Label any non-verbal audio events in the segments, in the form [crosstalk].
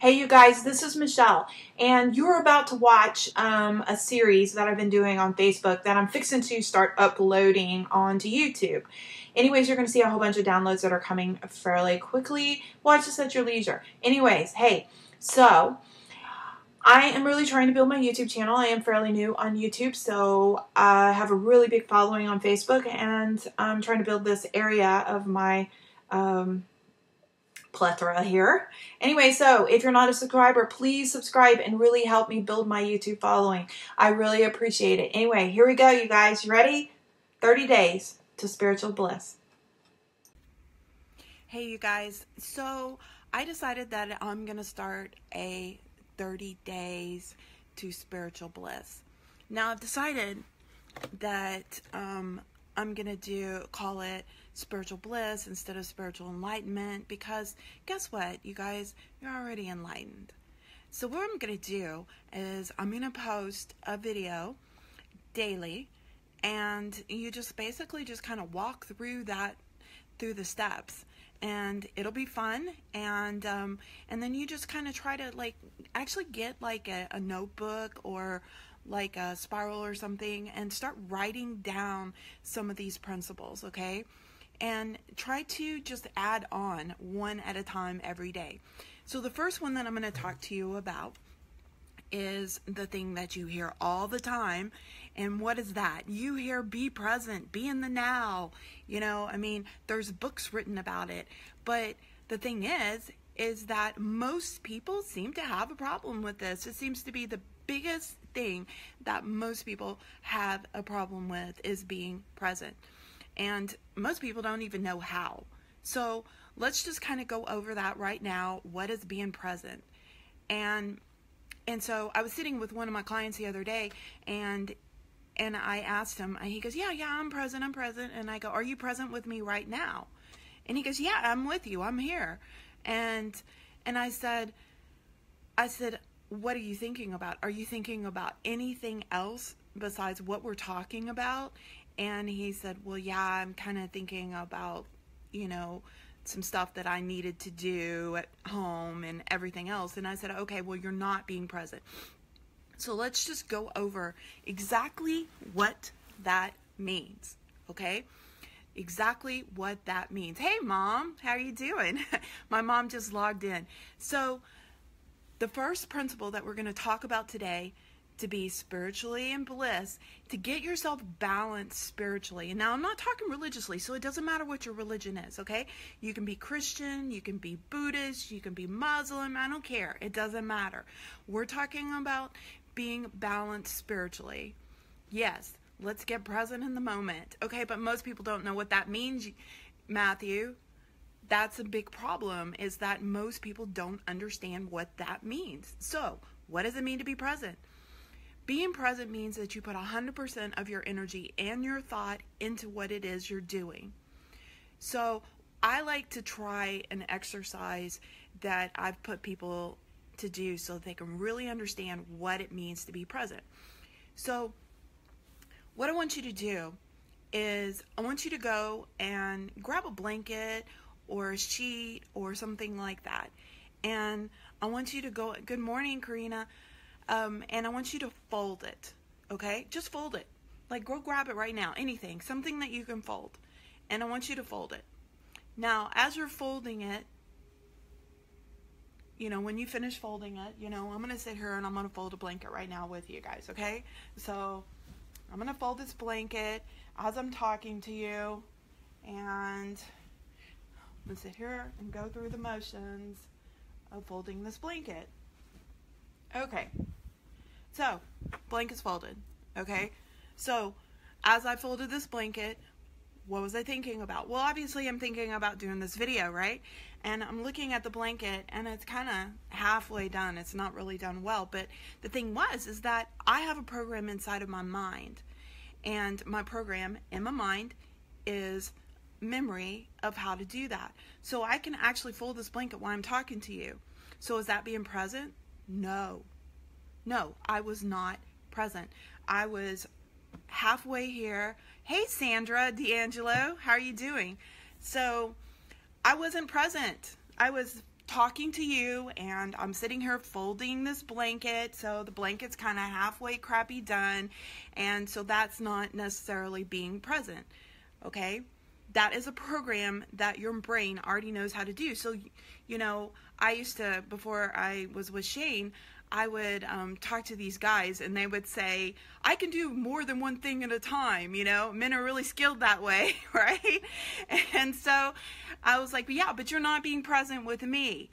Hey, you guys, this is Michelle, and you're about to watch um, a series that I've been doing on Facebook that I'm fixing to start uploading onto YouTube. Anyways, you're going to see a whole bunch of downloads that are coming fairly quickly. Watch this at your leisure. Anyways, hey, so I am really trying to build my YouTube channel. I am fairly new on YouTube, so I have a really big following on Facebook, and I'm trying to build this area of my um, plethora here. Anyway, so if you're not a subscriber, please subscribe and really help me build my YouTube following. I really appreciate it. Anyway, here we go, you guys. You ready? 30 days to spiritual bliss. Hey, you guys. So I decided that I'm going to start a 30 days to spiritual bliss. Now I've decided that um, I'm going to do call it spiritual bliss instead of spiritual enlightenment because guess what, you guys, you're already enlightened. So what I'm going to do is I'm going to post a video daily and you just basically just kind of walk through that through the steps and it'll be fun and um, and then you just kind of try to like actually get like a, a notebook or like a spiral or something and start writing down some of these principles okay and try to just add on one at a time every day. So, the first one that I'm going to talk to you about is the thing that you hear all the time. And what is that? You hear be present, be in the now. You know, I mean, there's books written about it. But the thing is, is that most people seem to have a problem with this. It seems to be the biggest thing that most people have a problem with is being present and most people don't even know how. So let's just kind of go over that right now. What is being present? And and so I was sitting with one of my clients the other day, and and I asked him, and he goes, "Yeah, yeah, I'm present, I'm present." And I go, "Are you present with me right now?" And he goes, "Yeah, I'm with you. I'm here." And and I said, I said, "What are you thinking about? Are you thinking about anything else besides what we're talking about?" And he said, Well, yeah, I'm kind of thinking about, you know, some stuff that I needed to do at home and everything else. And I said, Okay, well, you're not being present. So let's just go over exactly what that means. Okay? Exactly what that means. Hey, mom, how are you doing? [laughs] My mom just logged in. So, the first principle that we're going to talk about today to be spiritually in bliss, to get yourself balanced spiritually. And now I'm not talking religiously, so it doesn't matter what your religion is, okay? You can be Christian, you can be Buddhist, you can be Muslim, I don't care. It doesn't matter. We're talking about being balanced spiritually. Yes, let's get present in the moment. Okay, but most people don't know what that means, Matthew. That's a big problem is that most people don't understand what that means. So, what does it mean to be present? Being present means that you put 100% of your energy and your thought into what it is you're doing. So, I like to try an exercise that I've put people to do so they can really understand what it means to be present. So, what I want you to do is I want you to go and grab a blanket or a sheet or something like that. And I want you to go, Good morning, Karina. Um, and I want you to fold it, okay? Just fold it. Like, go grab it right now. Anything, something that you can fold. And I want you to fold it. Now, as you're folding it, you know, when you finish folding it, you know, I'm going to sit here and I'm going to fold a blanket right now with you guys, okay? So, I'm going to fold this blanket as I'm talking to you. And To sit here and go through the motions of folding this blanket. Okay. So, blanket's folded. Okay? So, as I folded this blanket, what was I thinking about? Well, obviously, I'm thinking about doing this video, right? And I'm looking at the blanket, and it's kind of halfway done. It's not really done well. But the thing was, is that I have a program inside of my mind. And my program in my mind is memory of how to do that. So I can actually fold this blanket while I'm talking to you. So is that being present? No. No, I was not present. I was halfway here. Hey, Sandra D'Angelo, how are you doing? So I wasn't present. I was talking to you and I'm sitting here folding this blanket. So the blanket's kind of halfway crappy done. And so that's not necessarily being present. Okay? That is a program that your brain already knows how to do. So, you know, I used to, before I was with Shane, I would um, talk to these guys and they would say, I can do more than one thing at a time. You know, men are really skilled that way, [laughs] right? And so I was like, yeah, but you're not being present with me.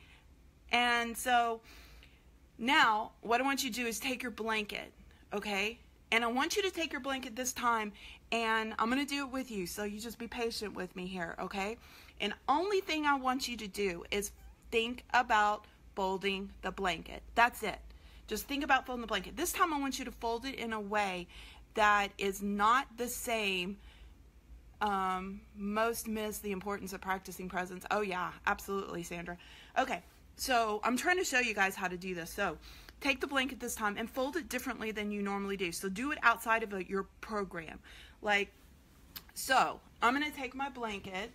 And so now what I want you to do is take your blanket, okay? And I want you to take your blanket this time and I'm going to do it with you. So you just be patient with me here, okay? And only thing I want you to do is think about folding the blanket. That's it. Just think about folding the blanket. This time I want you to fold it in a way that is not the same. Um, most miss the importance of practicing presence. Oh, yeah, absolutely, Sandra. Okay, so I'm trying to show you guys how to do this. So take the blanket this time and fold it differently than you normally do. So do it outside of a, your program. Like, so I'm going to take my blanket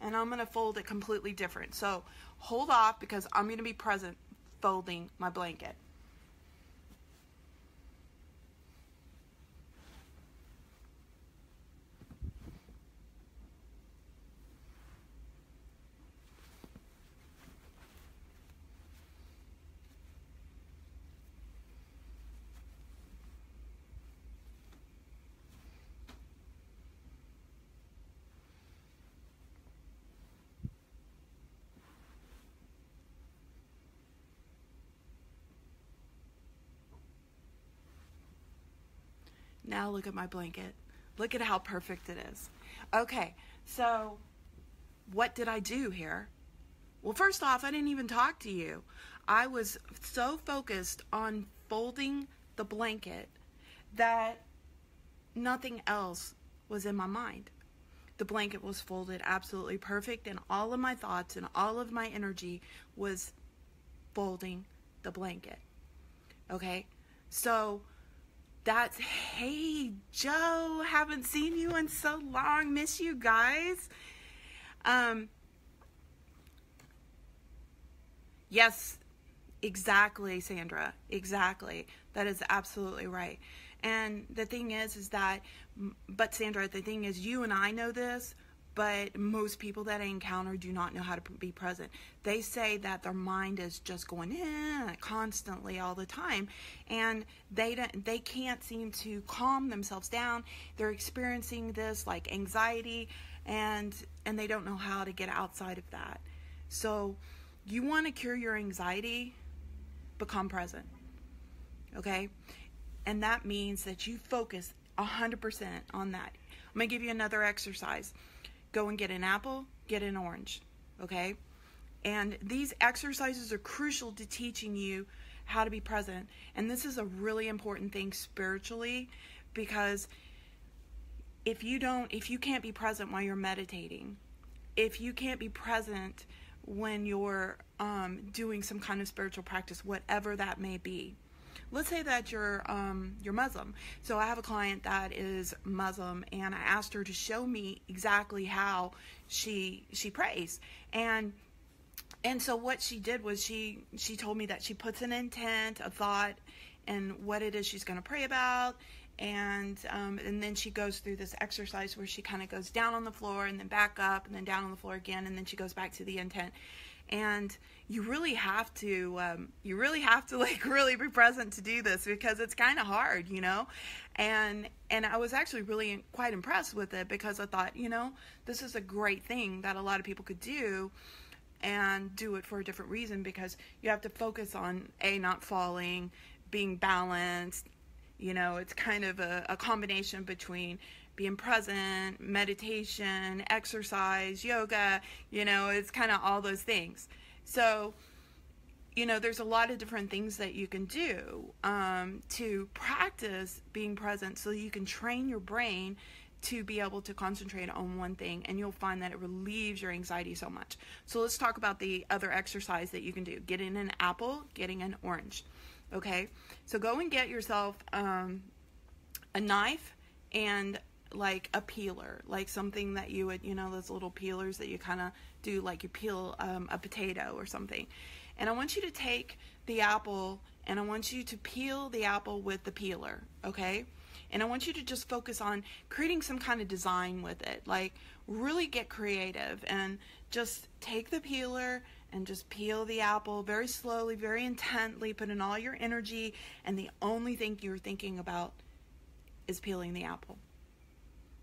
and I'm going to fold it completely different. So hold off because I'm going to be present folding my blanket. Now look at my blanket. Look at how perfect it is. Okay, so what did I do here? Well, first off, I didn't even talk to you. I was so focused on folding the blanket that nothing else was in my mind. The blanket was folded absolutely perfect, and all of my thoughts and all of my energy was folding the blanket. Okay? So, that's hey Joe, haven't seen you in so long. Miss you guys. Um Yes, exactly, Sandra. Exactly. That is absolutely right. And the thing is is that but Sandra, the thing is you and I know this, but most people that I encounter do not know how to be present. They say that their mind is just going eh, constantly all the time, and they don't, they can't seem to calm themselves down. They're experiencing this like anxiety, and and they don't know how to get outside of that. So, you want to cure your anxiety, become present. Okay, and that means that you focus 100% on that. I'm gonna give you another exercise go and get an apple, get an orange. Okay? And these exercises are crucial to teaching you how to be present. And this is a really important thing spiritually because if you don't, if you can't be present while you're meditating, if you can't be present when you're um, doing some kind of spiritual practice, whatever that may be, let's say that you're um, you're Muslim. So I have a client that is Muslim, and I asked her to show me exactly how she she prays, and and so what she did was she she told me that she puts an intent, a thought, and what it is she's going to pray about. And um, and then she goes through this exercise where she kind of goes down on the floor and then back up and then down on the floor again and then she goes back to the intent and you really have to um, you really have to [laughs] like really be present to do this because it's kind of hard you know? And and i was actually really quite impressed with it because i thought you know this is a great thing that a lot of people could do and do it for a different reason because you have to focus on a not falling being balanced you know it's kind of a, a combination between being present, meditation, exercise, yoga, you know, it's kind of all those things. So, you know, there's a lot of different things that you can do um, to practice being present so you can train your brain to be able to concentrate on one thing and you'll find that it relieves your anxiety so much. So let's talk about the other exercise that you can do. Getting an apple, getting an orange. Okay? So go and get yourself um, a knife and like a peeler, like something that you would, you know, those little peelers that you kind of do, like you peel um, a potato or something. And I want you to take the apple and I want you to peel the apple with the peeler, okay? And I want you to just focus on creating some kind of design with it. Like, really get creative and just take the peeler and just peel the apple very slowly, very intently, put in all your energy, and the only thing you're thinking about is peeling the apple.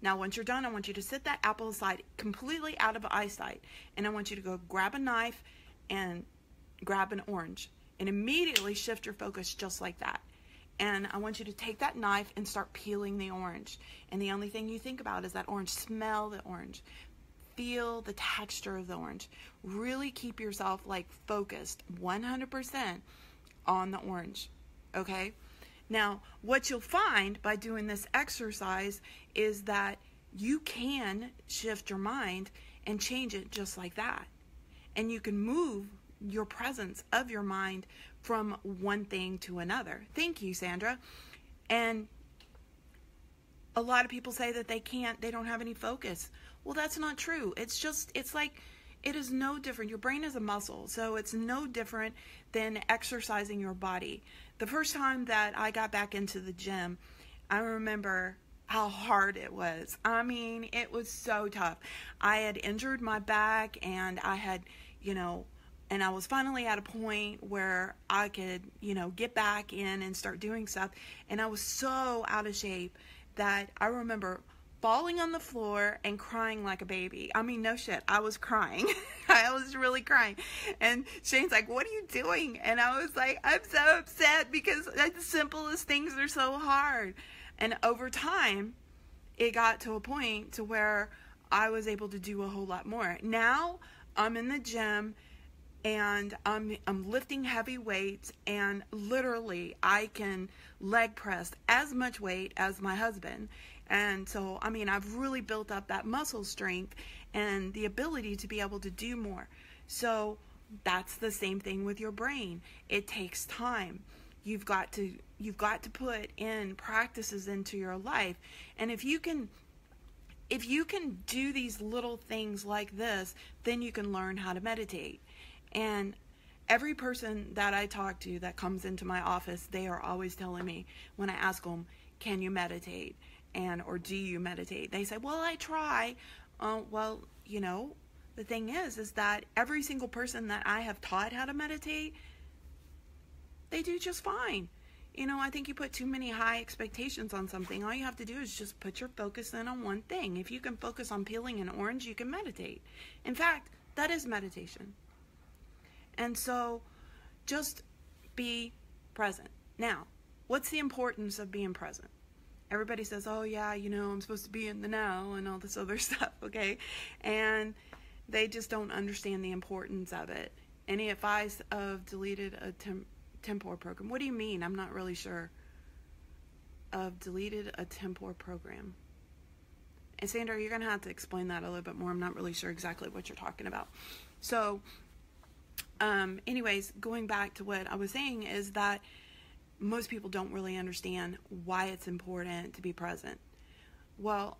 Now, once you're done, I want you to set that apple aside completely out of eyesight, and I want you to go grab a knife and grab an orange and immediately shift your focus just like that. And I want you to take that knife and start peeling the orange. And the only thing you think about is that orange. Smell the orange. Feel the texture of the orange. Really keep yourself like focused 100% on the orange. Okay? Now, what you'll find by doing this exercise is that you can shift your mind and change it just like that. And you can move your presence of your mind from one thing to another. Thank you, Sandra. And a lot of people say that they can't, they don't have any focus. Well, that's not true. It's just, it's like, it is no different. Your brain is a muscle, so it's no different than exercising your body. The first time that I got back into the gym, I remember how hard it was. I mean, it was so tough. I had injured my back and I had, you know, and I was finally at a point where I could, you know, get back in and start doing stuff. And I was so out of shape that I remember falling on the floor and crying like a baby. I mean, no shit, I was crying. [laughs] I was really crying. And Shane's like, What are you doing? And I was like, I'm so upset because the simplest things are so hard. And over time, it got to a point to where I was able to do a whole lot more. Now I'm in the gym and I'm I'm lifting heavy weights and literally I can leg press as much weight as my husband. And so I mean I've really built up that muscle strength and the ability to be able to do more. So that's the same thing with your brain. It takes time. You've got to you've got to put in practices into your life. And if you can if you can do these little things like this, then you can learn how to meditate and every person that I talk to that comes into my office, they are always telling me when I ask them, "Can you meditate?" And or "Do you meditate?" They say, "Well, I try." Uh, well, you know, the thing is, is that every single person that I have taught how to meditate, they do just fine. You know, I think you put too many high expectations on something. All you have to do is just put your focus in on one thing. If you can focus on peeling an orange, you can meditate. In fact, that is meditation. And so just be present. Now, what's the importance of being present? Everybody says, oh, yeah, you know, I'm supposed to be in the now and all this other [laughs] stuff, okay? And they just don't understand the importance of it. Any advice of deleted a temp- Tempor program? What do you mean? I'm not really sure. Of deleted a Tempor program. And Sandra, you're going to have to explain that a little bit more. I'm not really sure exactly what you're talking about. So, um, anyways, going back to what I was saying is that most people don't really understand why it's important to be present. Well,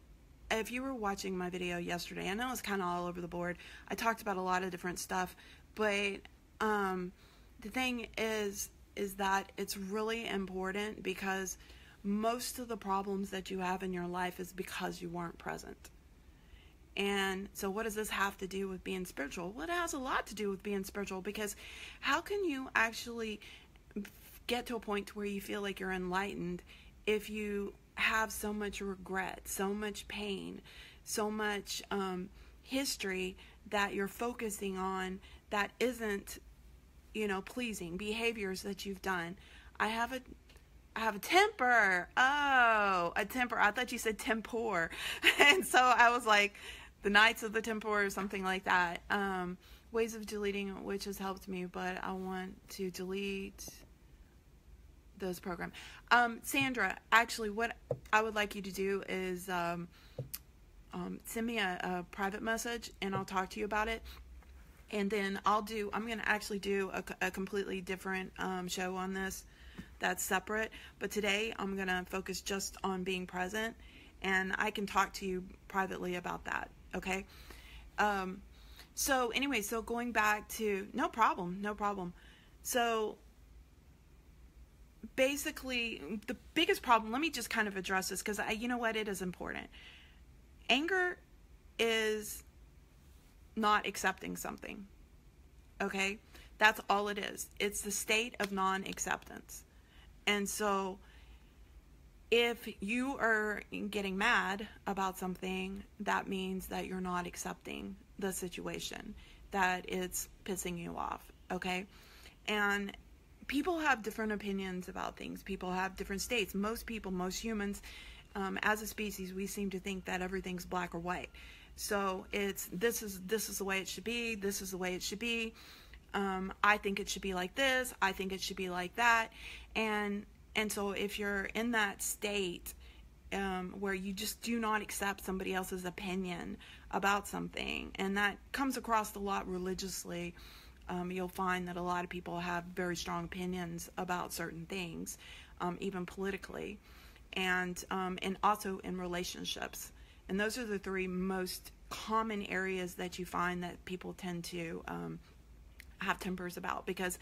if you were watching my video yesterday, I know it's kind of all over the board. I talked about a lot of different stuff, but um, the thing is, is that it's really important because most of the problems that you have in your life is because you weren't present. And so, what does this have to do with being spiritual? Well, it has a lot to do with being spiritual because how can you actually get to a point where you feel like you're enlightened if you have so much regret, so much pain, so much um, history that you're focusing on that isn't, you know, pleasing behaviors that you've done? I have a I have a temper. Oh, a temper. I thought you said tempor. [laughs] And so I was like, the Knights of the Tempor or something like that. Um, ways of deleting which has helped me, but I want to delete those program. Um, Sandra, actually, what I would like you to do is um, um, send me a, a, private message, and I'll talk to you about it. And then I'll do. I'm going to actually do a, a completely different um, show on this. That's separate. But today I'm going to focus just on being present and I can talk to you privately about that. Okay. Um, so anyway, so going back to no problem, no problem. So basically, the biggest problem. Let me just kind of address this because I, you know what, it is important. Anger is not accepting something. Okay, that's all it is. It's the state of non-acceptance, and so if you are getting mad about something, that means that you're not accepting the situation, that it's pissing you off, okay? And people have different opinions about things, people have different states. Most people, most humans, um, as a species, we seem to think that everything's black or white. So it's this is this is the way it should be. This is the way it should be. Um, I think it should be like this. I think it should be like that. And and so if you're in that state um, where you just do not accept somebody else's opinion about something, and that comes across a lot religiously. Um, you'll find that a lot of people have very strong opinions about certain things, um, even politically, and um, and also in relationships. And those are the three most common areas that you find that people tend to um, have tempers about because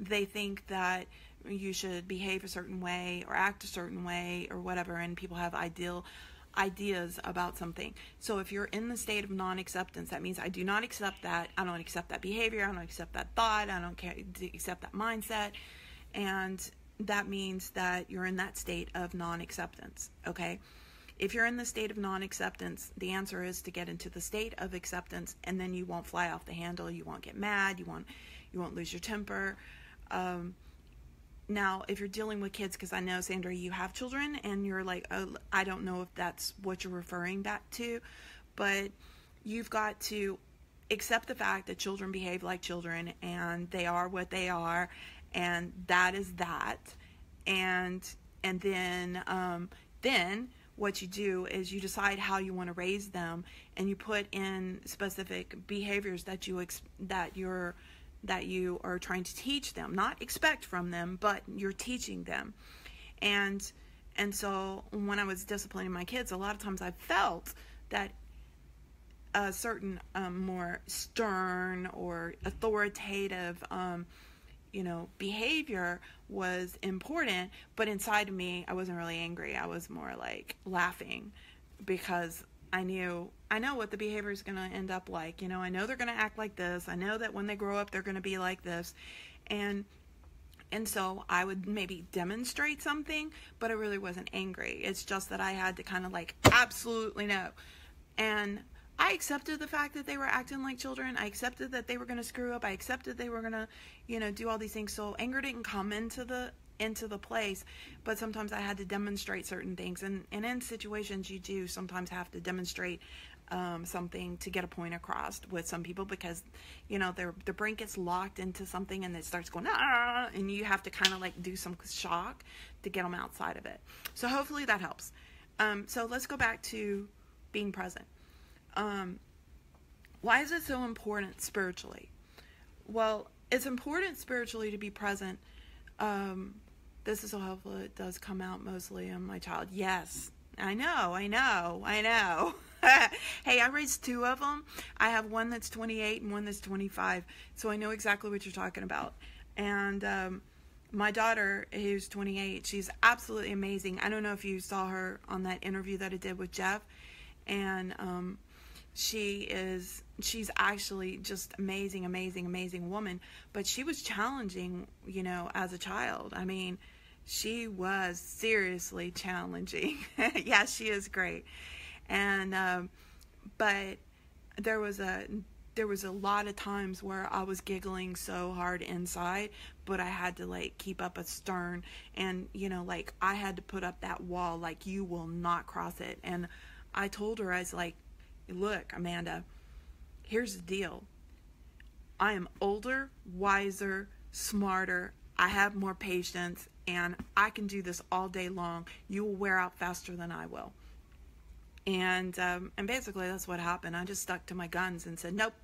they think that you should behave a certain way or act a certain way or whatever and people have ideal ideas about something. So if you're in the state of non-acceptance, that means I do not accept that. I don't accept that behavior. I don't accept that thought. I don't care, accept that mindset. And that means that you're in that state of non-acceptance, okay? If you're in the state of non-acceptance, the answer is to get into the state of acceptance and then you won't fly off the handle, you won't get mad, you won't you won't lose your temper. Um, now, if you're dealing with kids, because I know, Sandra, you have children, and you're like, oh, I don't know if that's what you're referring back to, but you've got to accept the fact that children behave like children and they are what they are, and that is that. And and then um, then what you do is you decide how you want to raise them, and you put in specific behaviors that you ex- that you're that you are trying to teach them, not expect from them, but you're teaching them. And and so when I was disciplining my kids, a lot of times I felt that a certain um, more stern or authoritative um, you know behavior was important but inside of me i wasn't really angry i was more like laughing because I knew I know what the behavior is going to end up like. You know, I know they're going to act like this. I know that when they grow up they're going to be like this. And and so I would maybe demonstrate something, but I really wasn't angry. It's just that I had to kind of like absolutely know. And I accepted the fact that they were acting like children. I accepted that they were going to screw up. I accepted they were going to, you know, do all these things. So anger didn't come into the into the place but sometimes i had to demonstrate certain things. And, and in situations you do sometimes have to demonstrate um, something to get a point across with some people because you know their their brain gets locked into something and it starts going ah and you have to kind of like do some shock to get them outside of it. So hopefully that helps. Um, so let's go back to being present. Um, why is it so important spiritually? Well it's important spiritually to be present um, this is so helpful. It does come out mostly in my child. Yes, I know, I know, I know. [laughs] hey, I raised two of them. I have one that's 28 and one that's 25, so I know exactly what you're talking about. And um, my daughter, who's 28, she's absolutely amazing. I don't know if you saw her on that interview that I did with Jeff, and um, she is she's actually just amazing amazing amazing woman but she was challenging you know as a child i mean she was seriously challenging [laughs] yeah she is great and um, but there was a there was a lot of times where I was giggling so hard inside, but I had to like keep up a stern and you know like I had to put up that wall like you will not cross it and I told her I was like look, Amanda, here's the deal. I am older, wiser, smarter. I have more patience, and I can do this all day long. You will wear out faster than I will. And um, and basically that's what happened. I just stuck to my guns and said, "Nope,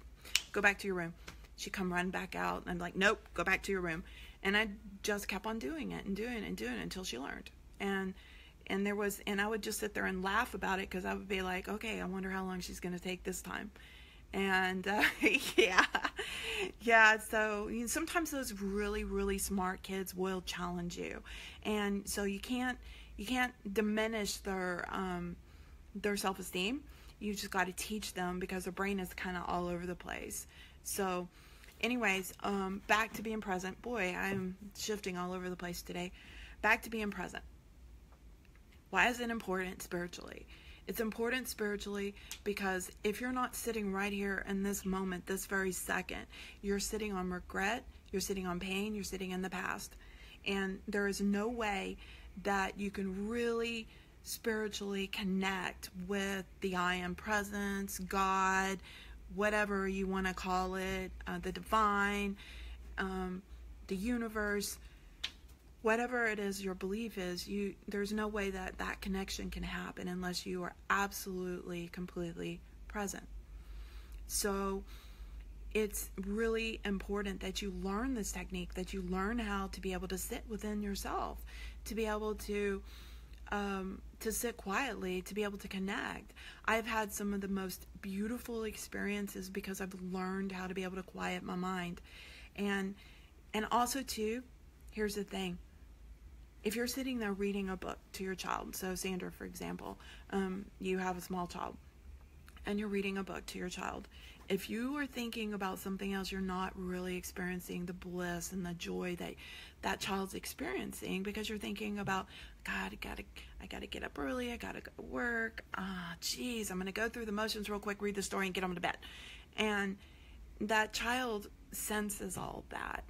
go back to your room." She come run back out, and I'm like, "Nope, go back to your room." And I just kept on doing it and doing it and doing it until she learned. And and there was and i would just sit there and laugh about it because i would be like okay i wonder how long she's going to take this time and uh, [laughs] yeah. Yeah so you know, sometimes those really really smart kids will challenge you. And so you can't you can't diminish their um, their self-esteem. You just got to teach them because their brain is kind of all over the place. So anyways um, back to being present. Boy i'm shifting all over the place today. Back to being present. Why is it important spiritually it's important spiritually because if you're not sitting right here in this moment, this very second, you're sitting on regret, you're sitting on pain, you're sitting in the past. And there is no way that you can really spiritually connect with the I am presence, God, whatever you want to call it, uh, the divine, um, the universe whatever it is your belief is you there's no way that that connection can happen unless you are absolutely completely present. So it's really important that you learn this technique that you learn how to be able to sit within yourself to be able to um, to sit quietly to be able to connect. I've had some of the most beautiful experiences because i've learned how to be able to quiet my mind. And and also too here's the thing if you're sitting there reading a book to your child, so Sandra, for example, um, you have a small child and you're reading a book to your child, if you are thinking about something else, you're not really experiencing the bliss and the joy that that child's experiencing because you're thinking about, God, I gotta, I gotta get up early, I gotta go to work. Ah, geez, I'm gonna go through the motions real quick, read the story, and get them to bed. And that child senses all that.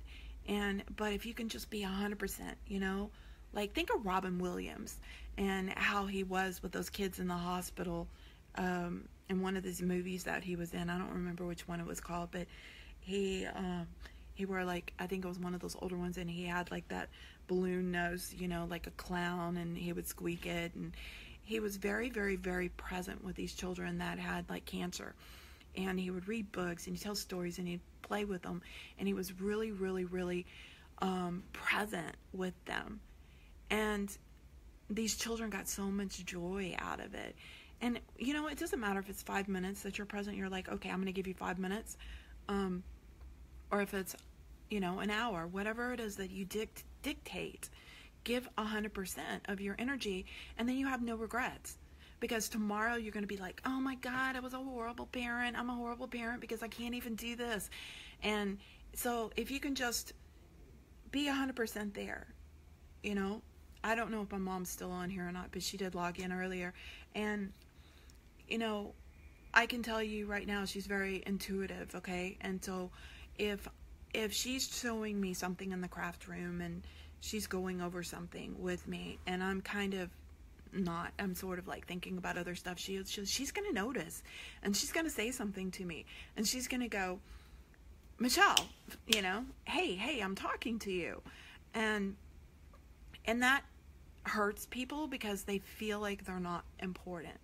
And but if you can just be 100%, you know, like, think of Robin Williams and how he was with those kids in the hospital um, in one of these movies that he was in. I don't remember which one it was called, but he um, he wore like I think it was one of those older ones, and he had like that balloon nose, you know, like a clown, and he would squeak it, and he was very, very, very present with these children that had like cancer, and he would read books and he'd tell stories and he'd play with them, and he was really, really, really um, present with them and these children got so much joy out of it. And you know, it doesn't matter if it's five minutes that you're present, you're like, okay, I'm going to give you five minutes. Um, or if it's, you know, an hour, whatever it is that you dict- dictate, give 100% of your energy, and then you have no regrets. Because tomorrow you're going to be like, oh my God, I was a horrible parent. I'm a horrible parent because I can't even do this. And so if you can just be 100% there, you know, I don't know if my mom's still on here or not, but she did log in earlier. And, you know, I can tell you right now she's very intuitive, okay? And so if if she's showing me something in the craft room and she's going over something with me and I'm kind of not I'm sort of like thinking about other stuff she, she she's going to notice and she's going to say something to me and she's going to go Michelle, you know, hey, hey, I'm talking to you. And and that hurts people because they feel like they're not important.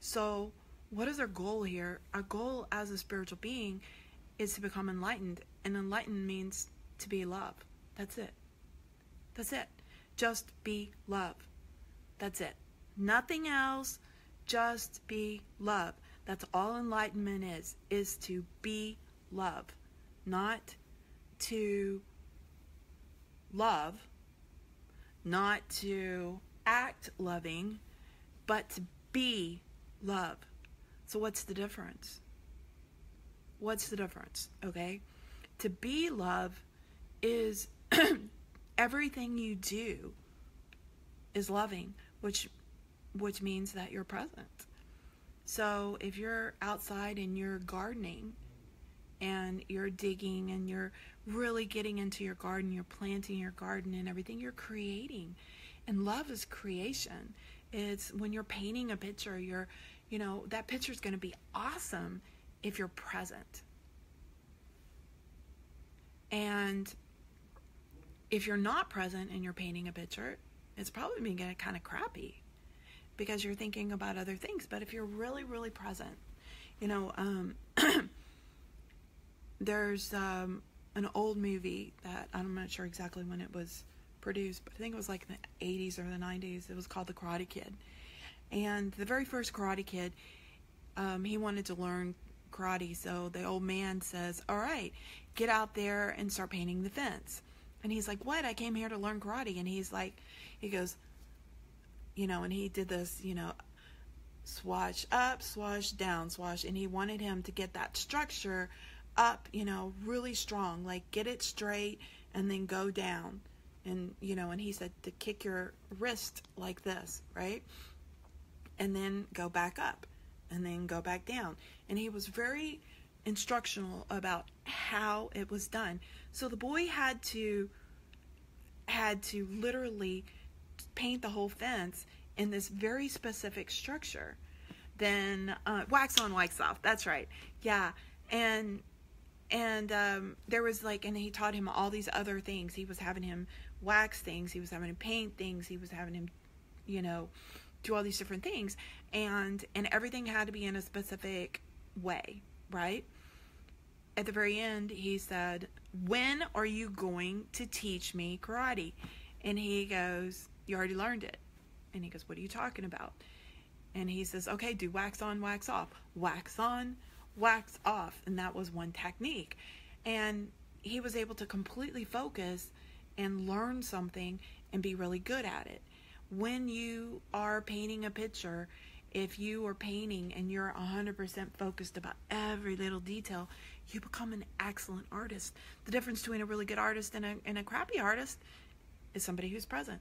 So, what is our goal here? Our goal as a spiritual being is to become enlightened, and enlightened means to be love. That's it. That's it. Just be love. That's it. Nothing else, just be love. That's all enlightenment is, is to be love. Not to love not to act loving, but to be love. So, what's the difference? What's the difference? Okay? To be love is [clears throat] everything you do is loving, which which means that you're present. So, if you're outside and you're gardening and you're digging and you're really getting into your garden, you're planting your garden and everything, you're creating. And love is creation. It's when you're painting a picture, you're, you know, that picture is going to be awesome if you're present. And if you're not present and you're painting a picture, it's probably going to kind of crappy because you're thinking about other things. But if you're really, really present, you know, um, [clears throat] there's um, an old movie that I'm not sure exactly when it was produced, but I think it was like in the 80s or the 90s. It was called The Karate Kid. And the very first Karate Kid, um, he wanted to learn karate. So the old man says, All right, get out there and start painting the fence. And he's like, What? I came here to learn karate. And he's like, He goes, You know, and he did this, you know, swash up, swash down, swash. And he wanted him to get that structure up, you know, really strong, like get it straight and then go down. And, you know, and he said to kick your wrist like this, right? And then go back up and then go back down. And he was very instructional about how it was done. So the boy had to had to literally paint the whole fence in this very specific structure. Then uh, wax on, wax off. That's right. Yeah, and and um, there was like, and he taught him all these other things. He was having him wax things. He was having him paint things. He was having him, you know, do all these different things, and and everything had to be in a specific way, right? At the very end, he said, "When are you going to teach me karate?" And he goes, "You already learned it." And he goes, What are you talking about? And he says, Okay, do wax on, wax off. Wax on, wax off. And that was one technique. And he was able to completely focus and learn something and be really good at it. When you are painting a picture, if you are painting and you're 100% focused about every little detail, you become an excellent artist. The difference between a really good artist and a, and a crappy artist is somebody who's present.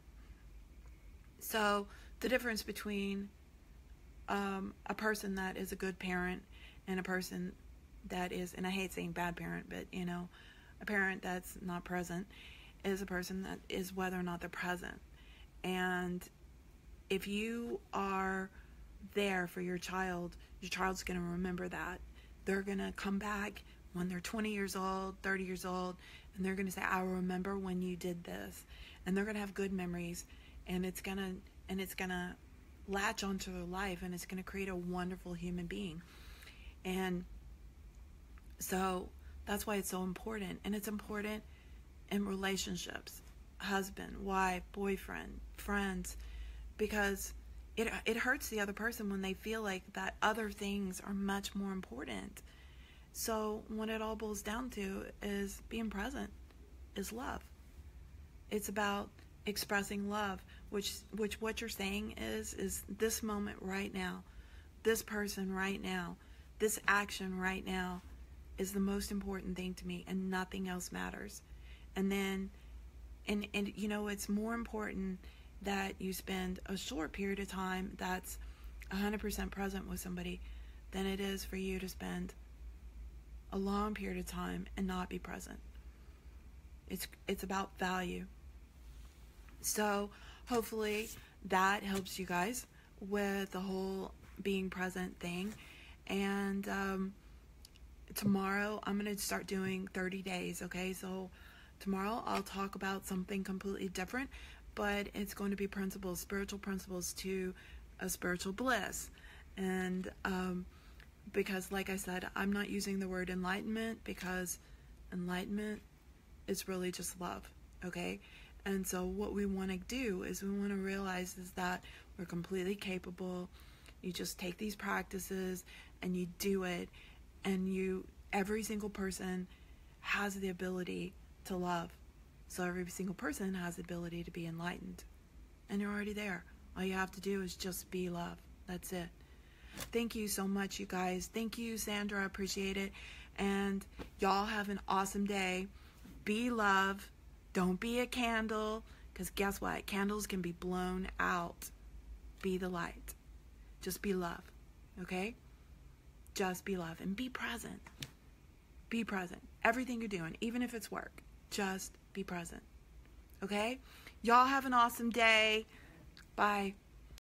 So the difference between um, a person that is a good parent and a person that is, and I hate saying bad parent, but you know, a parent that's not present is a person that is whether or not they're present. And if you are there for your child, your child's going to remember that. They're going to come back when they're 20 years old, 30 years old, and they're going to say, I remember when you did this. And they're going to have good memories and it's gonna and it's gonna latch onto their life and it's gonna create a wonderful human being and so that's why it's so important. And it's important in relationships husband wife boyfriend friends because it it hurts the other person when they feel like that other things are much more important. So what it all boils down to is being present is love. It's about expressing love which which what you're saying is is this moment right now this person right now this action right now is the most important thing to me and nothing else matters. And then and and you know it's more important that you spend a short period of time that's 100% present with somebody than it is for you to spend a long period of time and not be present. It's it's about value. So, hopefully, that helps you guys with the whole being present thing. And um, tomorrow, I'm going to start doing 30 days, okay? So, tomorrow, I'll talk about something completely different, but it's going to be principles, spiritual principles to a spiritual bliss. And um, because, like I said, I'm not using the word enlightenment because enlightenment is really just love, okay? And so, what we want to do is we want to realize is that we're completely capable. You just take these practices and you do it, and you, every single person has the ability to love. So, every single person has the ability to be enlightened. And you're already there. All you have to do is just be love. That's it. Thank you so much, you guys. Thank you, Sandra. I appreciate it. And y'all have an awesome day. Be love don't be a candle, because guess what? Candles can be blown out. Be the light. Just be love. Okay? Just be love and be present. Be present. Everything you're doing, even if it's work, just be present. Okay? Y'all have an awesome day. Bye.